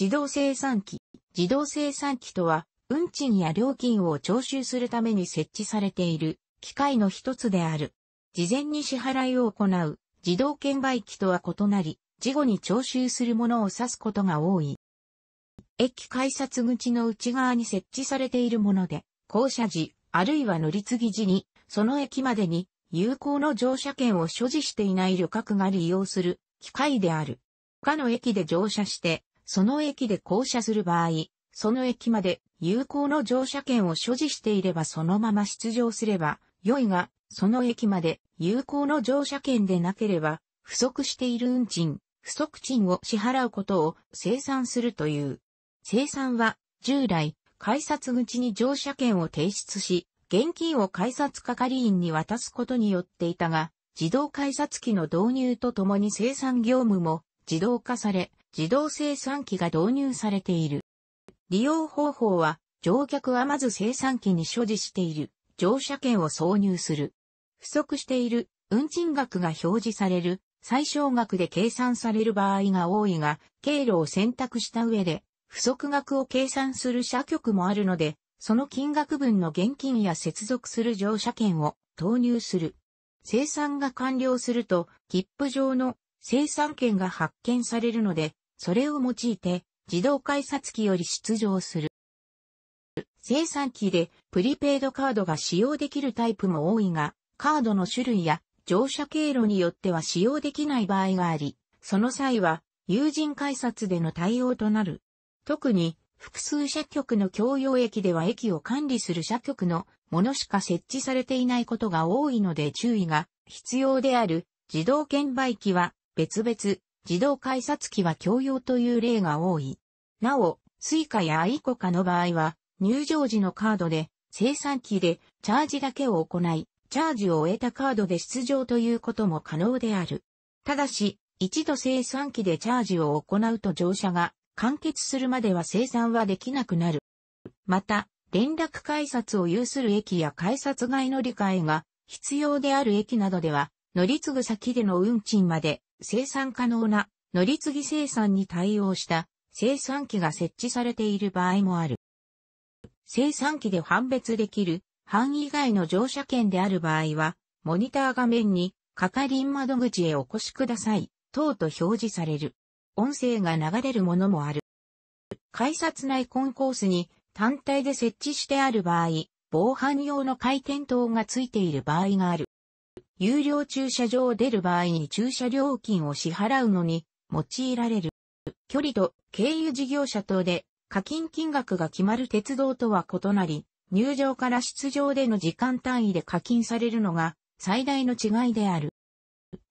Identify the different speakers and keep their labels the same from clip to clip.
Speaker 1: 自動生産機。自動生産機とは、運賃や料金を徴収するために設置されている機械の一つである。事前に支払いを行う自動券売機とは異なり、事後に徴収するものを指すことが多い。駅改札口の内側に設置されているもので、降車時、あるいは乗り継ぎ時に、その駅までに有効の乗車券を所持していない旅客が利用する機械である。他の駅で乗車して、その駅で降車する場合、その駅まで有効の乗車券を所持していればそのまま出場すれば良いが、その駅まで有効の乗車券でなければ、不足している運賃、不足賃を支払うことを生産するという。生産は従来、改札口に乗車券を提出し、現金を改札係員に渡すことによっていたが、自動改札機の導入とともに生産業務も自動化され、自動生産機が導入されている。利用方法は、乗客はまず生産機に所持している乗車券を挿入する。不足している運賃額が表示される最小額で計算される場合が多いが、経路を選択した上で、不足額を計算する車局もあるので、その金額分の現金や接続する乗車券を投入する。生産が完了すると、切符上の生産権が発見されるので、それを用いて自動改札機より出場する。生産機でプリペイドカードが使用できるタイプも多いが、カードの種類や乗車経路によっては使用できない場合があり、その際は友人改札での対応となる。特に複数車局の共用駅では駅を管理する車局のものしか設置されていないことが多いので注意が必要である自動券売機は別々、自動改札機は共用という例が多い。なお、スイカやイコカの場合は、入場時のカードで、精算機でチャージだけを行い、チャージを終えたカードで出場ということも可能である。ただし、一度精算機でチャージを行うと乗車が完結するまでは精算はできなくなる。また、連絡改札を有する駅や改札外乗り換えが必要である駅などでは、乗り継ぐ先での運賃まで精算可能な乗り継ぎ生産に対応した生産機が設置されている場合もある。生産機で判別できる範囲外の乗車券である場合は、モニター画面に係員窓口へお越しください、等と表示される。音声が流れるものもある。改札内コンコースに単体で設置してある場合、防犯用の回転灯がついている場合がある。有料駐車場を出る場合に駐車料金を支払うのに用いられる。距離と経由事業者等で課金金額が決まる鉄道とは異なり、入場から出場での時間単位で課金されるのが最大の違いである。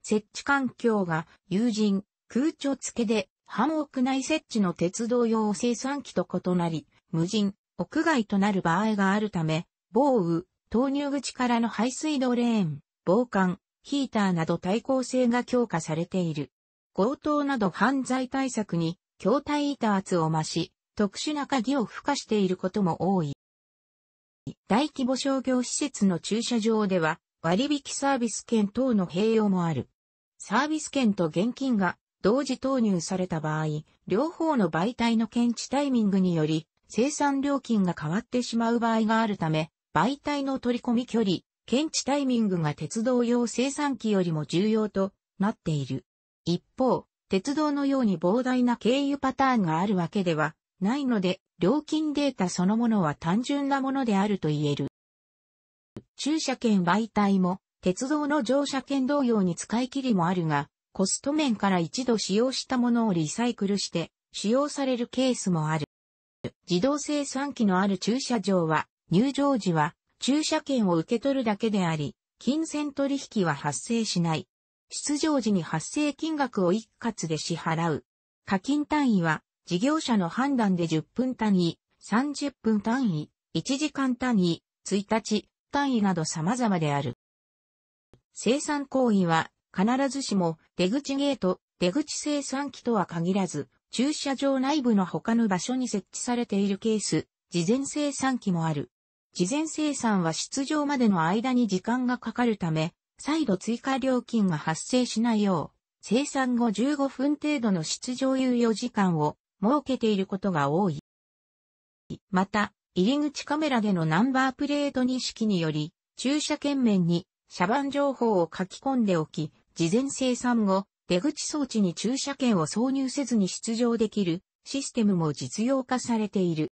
Speaker 1: 設置環境が友人、空調付けで、半屋内設置の鉄道用生産機と異なり、無人、屋外となる場合があるため、防雨、投入口からの排水道レーン、防寒、ヒーターなど対抗性が強化されている。強盗など犯罪対策に筐体板圧を増し、特殊な鍵を付加していることも多い。大規模商業施設の駐車場では割引サービス券等の併用もある。サービス券と現金が同時投入された場合、両方の媒体の検知タイミングにより生産料金が変わってしまう場合があるため、媒体の取り込み距離、検知タイミングが鉄道用生産機よりも重要となっている。一方、鉄道のように膨大な経由パターンがあるわけではないので、料金データそのものは単純なものであると言える。駐車券媒体も鉄道の乗車券同様に使い切りもあるが、コスト面から一度使用したものをリサイクルして使用されるケースもある。自動生産機のある駐車場は入場時は駐車券を受け取るだけであり、金銭取引は発生しない。出場時に発生金額を一括で支払う。課金単位は、事業者の判断で10分単位、30分単位、1時間単位、1日単位など様々である。生産行為は、必ずしも出口ゲート、出口生産機とは限らず、駐車場内部の他の場所に設置されているケース、事前生産機もある。事前生産は出場までの間に時間がかかるため、再度追加料金が発生しないよう、生産後15分程度の出場猶予時間を設けていることが多い。また、入り口カメラでのナンバープレート認識により、駐車券面に車番情報を書き込んでおき、事前生産後、出口装置に駐車券を挿入せずに出場できるシステムも実用化されている。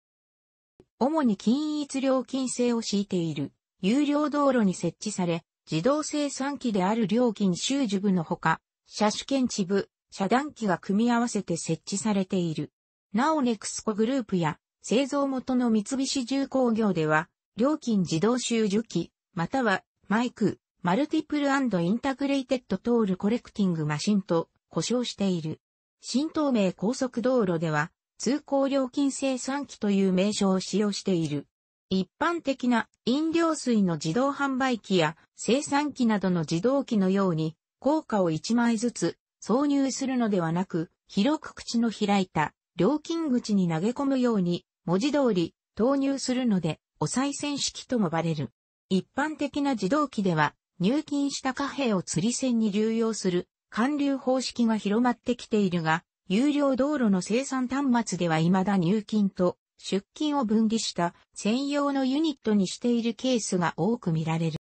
Speaker 1: 主に均一料金制を敷いている有料道路に設置され、自動生産機である料金収受部のほか、車種検知部、遮断機が組み合わせて設置されている。なおネクスコグループや製造元の三菱重工業では、料金自動収受機、またはマイク、 Multiple Integrated Toll Collecting Machine と呼称している。新東名高速道路では、通行料金精算機という名称を使用している。一般的な飲料水の自動販売機や精算機などの自動機のように、硬貨を1枚ずつ挿入するのではなく、広く口の開いた料金口に投げ込むように文字通り投入するので、お賽銭式と呼ばれる。一般的な自動機では、入金した貨幣を釣り線に流用する、還流方式が広まってきているが、有料道路の生産端末では未だ入金と出金を分離した専用のユニットにしているケースが多く見られる。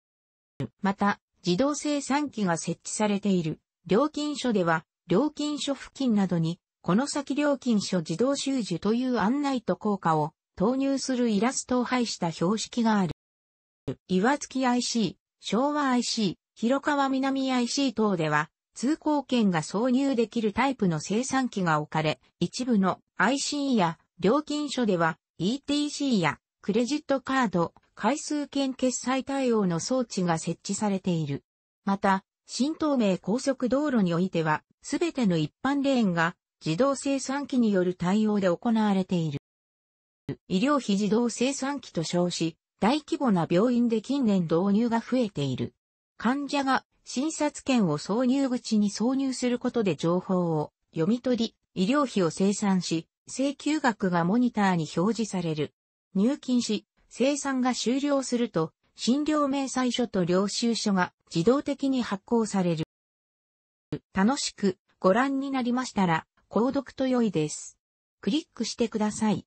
Speaker 1: また、自動生産機が設置されている料金所では、料金所付近などに、この先料金所自動収受という案内と効果を投入するイラストを配した標識がある。岩月 IC、昭和 IC、広川南 IC 等では、通行券が挿入できるタイプの生産機が置かれ、一部の IC や料金所では ETC やクレジットカード、回数券決済対応の装置が設置されている。また、新東名高速道路においては、すべての一般レーンが自動生産機による対応で行われている。医療費自動生産機と称し、大規模な病院で近年導入が増えている。患者が診察券を挿入口に挿入することで情報を読み取り、医療費を生産し、請求額がモニターに表示される。入金し、生産が終了すると、診療明細書と領収書が自動的に発行される。楽しくご覧になりましたら、購読と良いです。クリックしてください。